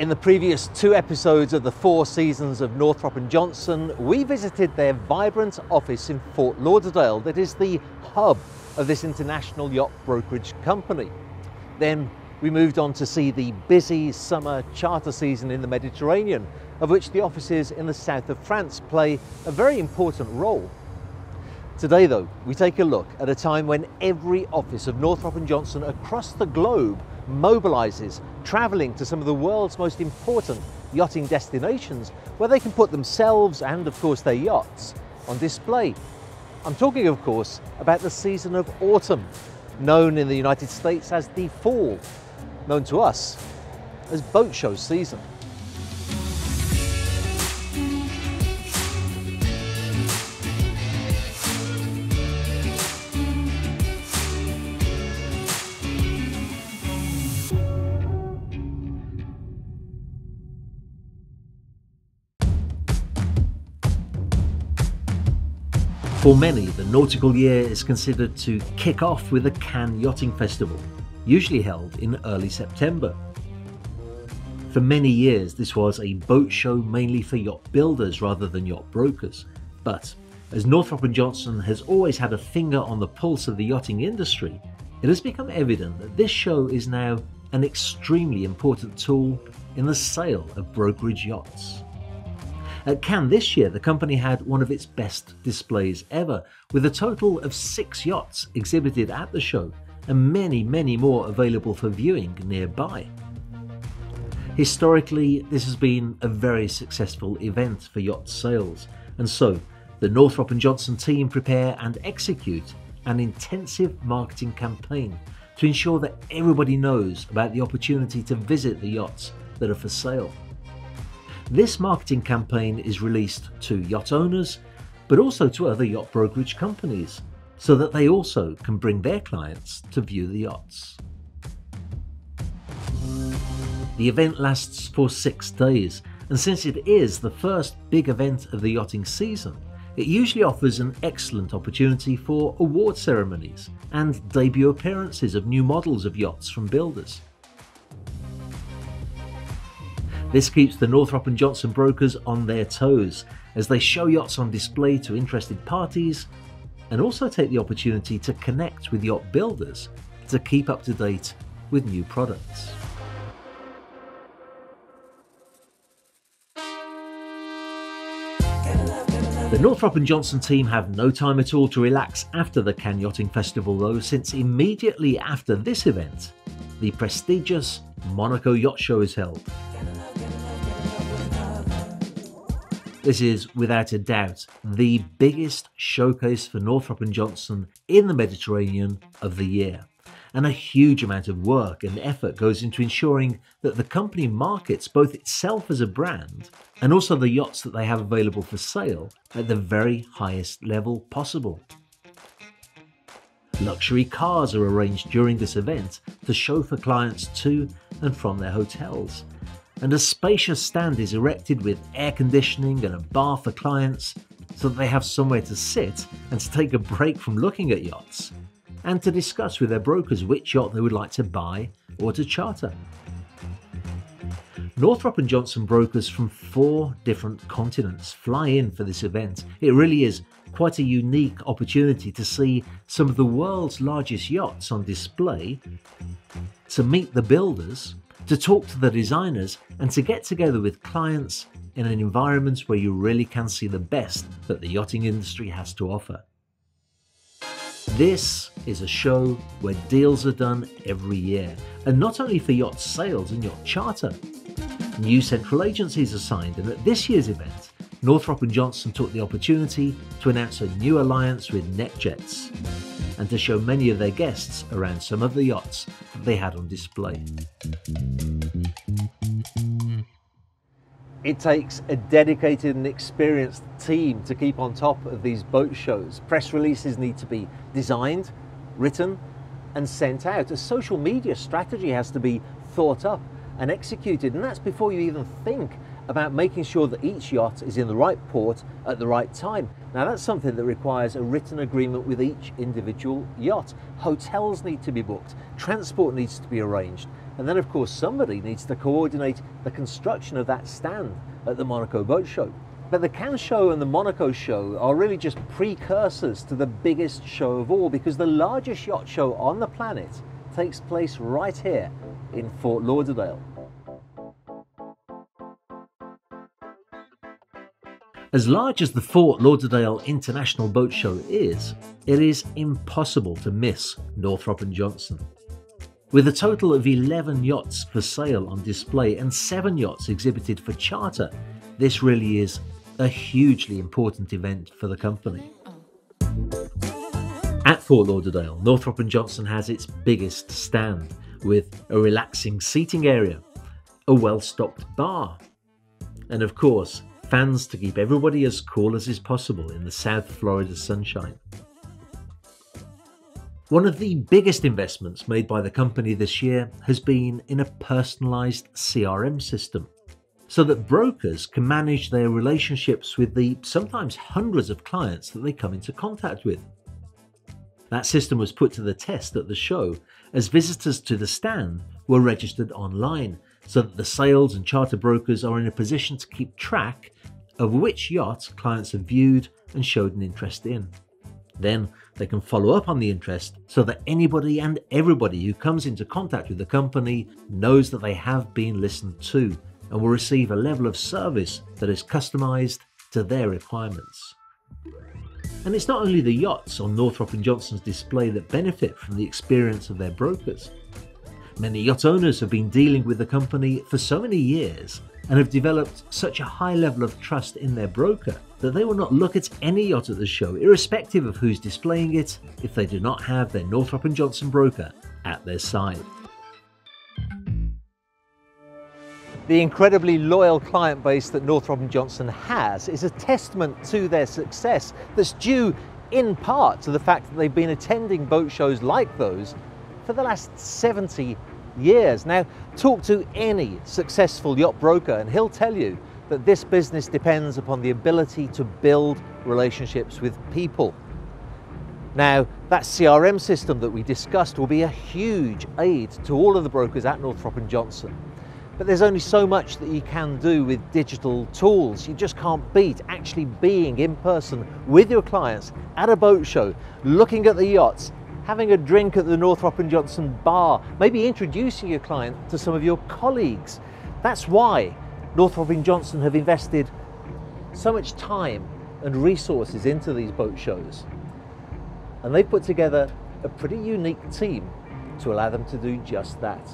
In the previous two episodes of the four seasons of Northrop and Johnson, we visited their vibrant office in Fort Lauderdale that is the hub of this international yacht brokerage company. Then we moved on to see the busy summer charter season in the Mediterranean, of which the offices in the south of France play a very important role. Today though, we take a look at a time when every office of Northrop & Johnson across the globe mobilises, travelling to some of the world's most important yachting destinations where they can put themselves and of course their yachts on display. I'm talking of course about the season of autumn, known in the United States as the fall, known to us as boat show season. For many, the nautical year is considered to kick off with the Cannes Yachting Festival, usually held in early September. For many years, this was a boat show mainly for yacht builders rather than yacht brokers. But as Northrop & Johnson has always had a finger on the pulse of the yachting industry, it has become evident that this show is now an extremely important tool in the sale of brokerage yachts. At Cannes this year, the company had one of its best displays ever, with a total of six yachts exhibited at the show and many, many more available for viewing nearby. Historically, this has been a very successful event for yacht sales, and so the Northrop & Johnson team prepare and execute an intensive marketing campaign to ensure that everybody knows about the opportunity to visit the yachts that are for sale. This marketing campaign is released to yacht owners, but also to other yacht brokerage companies, so that they also can bring their clients to view the yachts. The event lasts for six days, and since it is the first big event of the yachting season, it usually offers an excellent opportunity for award ceremonies and debut appearances of new models of yachts from builders. This keeps the Northrop & Johnson brokers on their toes as they show yachts on display to interested parties and also take the opportunity to connect with yacht builders to keep up to date with new products. The Northrop & Johnson team have no time at all to relax after the Cannes Yachting Festival though, since immediately after this event, the prestigious Monaco Yacht Show is held. This is without a doubt the biggest showcase for Northrop & Johnson in the Mediterranean of the year. And a huge amount of work and effort goes into ensuring that the company markets both itself as a brand and also the yachts that they have available for sale at the very highest level possible. Luxury cars are arranged during this event to show for clients to and from their hotels, and a spacious stand is erected with air conditioning and a bar for clients so that they have somewhere to sit and to take a break from looking at yachts and to discuss with their brokers which yacht they would like to buy or to charter. Northrop & Johnson brokers from four different continents fly in for this event. It really is quite a unique opportunity to see some of the world's largest yachts on display, to meet the builders, to talk to the designers, and to get together with clients in an environment where you really can see the best that the yachting industry has to offer. This is a show where deals are done every year, and not only for yacht sales and yacht charter. New central agencies are signed, and at this year's event, Northrop & Johnson took the opportunity to announce a new alliance with NetJets and to show many of their guests around some of the yachts that they had on display. It takes a dedicated and experienced team to keep on top of these boat shows. Press releases need to be designed, written, and sent out. A social media strategy has to be thought up and executed, and that's before you even think about making sure that each yacht is in the right port at the right time. Now that's something that requires a written agreement with each individual yacht. Hotels need to be booked, transport needs to be arranged, And then, of course, somebody needs to coordinate the construction of that stand at the Monaco Boat Show. But the Cannes show and the Monaco show are really just precursors to the biggest show of all because the largest yacht show on the planet takes place right here in Fort Lauderdale. As large as the Fort Lauderdale International Boat Show is, it is impossible to miss Northrop & Johnson. With a total of 11 yachts for sale on display and 7 yachts exhibited for charter, this really is a hugely important event for the company. At Fort Lauderdale, Northrop & Johnson has its biggest stand with a relaxing seating area, a well-stocked bar, and of course, fans to keep everybody as cool as is possible in the South Florida sunshine. One of the biggest investments made by the company this year has been in a personalised CRM system so that brokers can manage their relationships with the sometimes hundreds of clients that they come into contact with. That system was put to the test at the show as visitors to the stand were registered online so that the sales and charter brokers are in a position to keep track of which yachts clients have viewed and showed an interest in. Then they can follow up on the interest so that anybody and everybody who comes into contact with the company knows that they have been listened to and will receive a level of service that is customized to their requirements. And it's not only the yachts on Northrop & Johnson's display that benefit from the experience of their brokers. Many yacht owners have been dealing with the company for so many years and have developed such a high level of trust in their broker that they will not look at any yacht at the show, irrespective of who's displaying it, if they do not have their Northrop & Johnson broker at their side. The incredibly loyal client base that Northrop & Johnson has is a testament to their success that's due in part to the fact that they've been attending boat shows like those for the last 70 years. Now, talk to any successful yacht broker and he'll tell you that this business depends upon the ability to build relationships with people. Now, that CRM system that we discussed will be a huge aid to all of the brokers at Northrop & Johnson. But there's only so much that you can do with digital tools. You just can't beat actually being in person with your clients at a boat show, looking at the yachts, having a drink at the Northrop & Johnson bar, maybe introducing your client to some of your colleagues. That's why Northrop & Johnson have invested so much time and resources into these boat shows. And they've put together a pretty unique team to allow them to do just that.